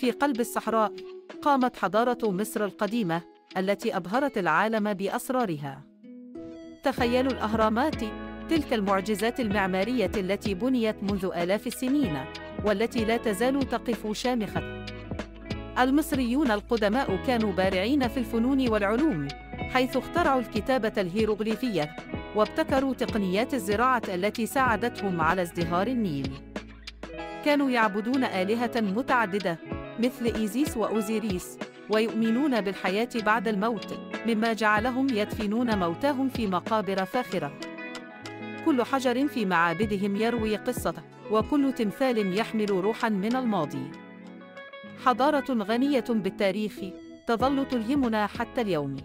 في قلب الصحراء قامت حضارة مصر القديمة التي أبهرت العالم بأسرارها. تخيلوا الأهرامات تلك المعجزات المعمارية التي بنيت منذ آلاف السنين والتي لا تزال تقف شامخة. المصريون القدماء كانوا بارعين في الفنون والعلوم حيث اخترعوا الكتابة الهيروغليفية وابتكروا تقنيات الزراعة التي ساعدتهم على ازدهار النيل. كانوا يعبدون آلهة متعددة مثل إيزيس وأوزيريس ويؤمنون بالحياة بعد الموت مما جعلهم يدفنون موتاهم في مقابر فاخرة. كل حجر في معابدهم يروي قصة وكل تمثال يحمل روحا من الماضي. حضارة غنية بالتاريخ تظل تلهمنا حتى اليوم.